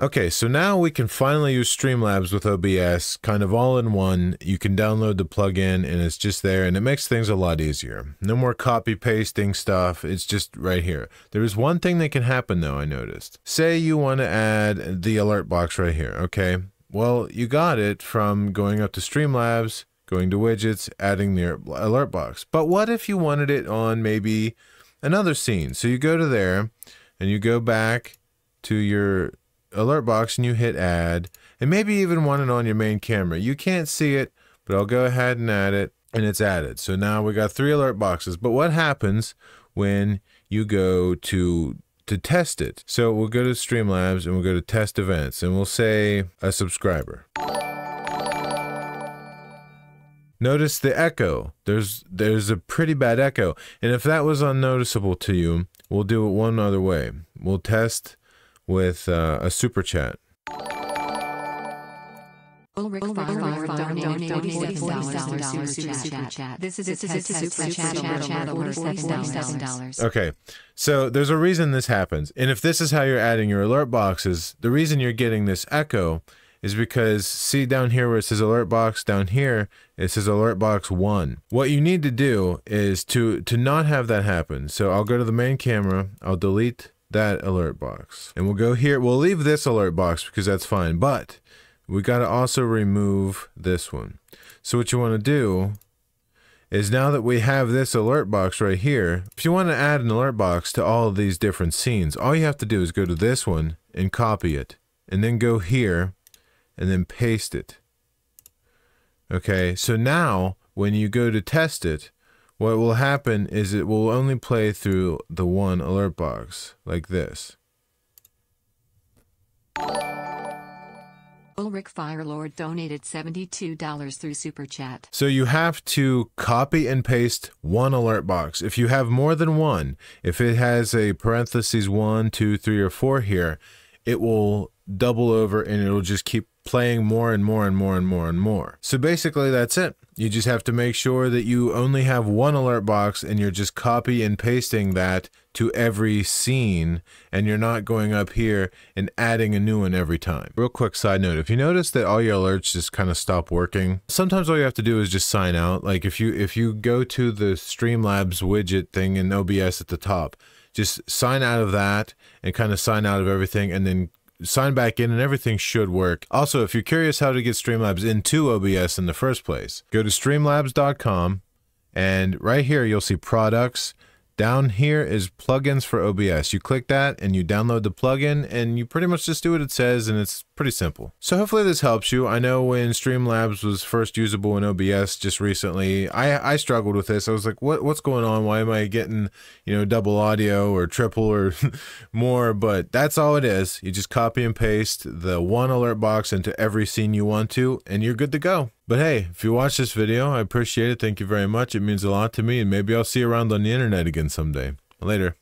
Okay, so now we can finally use Streamlabs with OBS, kind of all in one. You can download the plugin and it's just there and it makes things a lot easier. No more copy pasting stuff, it's just right here. There is one thing that can happen though, I noticed. Say you want to add the alert box right here, okay? Well, you got it from going up to Streamlabs, going to widgets, adding the alert box. But what if you wanted it on maybe another scene? So you go to there and you go back to your alert box and you hit add and maybe even want it on your main camera. You can't see it, but I'll go ahead and add it and it's added. So now we got three alert boxes. But what happens when you go to to test it? So we'll go to Streamlabs and we'll go to test events and we'll say a subscriber. Notice the echo. There's there's a pretty bad echo. And if that was unnoticeable to you, we'll do it one other way. We'll test with uh, a super chat. Ulrich Fire donated $47 super chat. This is a super chat $47. Okay, so there's a reason this happens. And if this is how you're adding your alert boxes, the reason you're getting this echo is because see down here where it says alert box down here it says alert box 1 what you need to do is to to not have that happen so I'll go to the main camera I'll delete that alert box. And we'll go here. We'll leave this alert box because that's fine. But we got to also remove this one. So what you want to do is now that we have this alert box right here, if you want to add an alert box to all of these different scenes, all you have to do is go to this one and copy it. And then go here and then paste it. Okay, so now when you go to test it, what will happen is it will only play through the one alert box, like this. Ulrich Firelord donated $72 through Super Chat. So you have to copy and paste one alert box. If you have more than one, if it has a parentheses one, two, three, or four here, it will double over and it'll just keep playing more and more and more and more and more. So basically that's it. You just have to make sure that you only have one alert box and you're just copy and pasting that to every scene and you're not going up here and adding a new one every time. Real quick side note, if you notice that all your alerts just kind of stop working, sometimes all you have to do is just sign out. Like if you if you go to the Streamlabs widget thing in OBS at the top, just sign out of that and kind of sign out of everything and then sign back in and everything should work. Also, if you're curious how to get Streamlabs into OBS in the first place, go to streamlabs.com and right here you'll see products down here is plugins for OBS. You click that and you download the plugin and you pretty much just do what it says and it's pretty simple. So hopefully this helps you. I know when Streamlabs was first usable in OBS just recently, I, I struggled with this. I was like, what what's going on? Why am I getting, you know, double audio or triple or more? But that's all it is. You just copy and paste the one alert box into every scene you want to and you're good to go. But hey, if you watch this video, I appreciate it. Thank you very much. It means a lot to me, and maybe I'll see you around on the internet again someday. Later.